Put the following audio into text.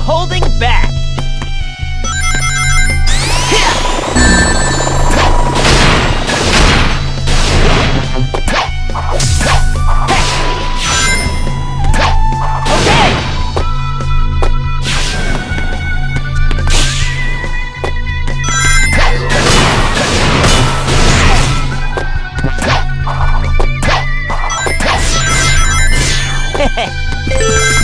holding back! Hehe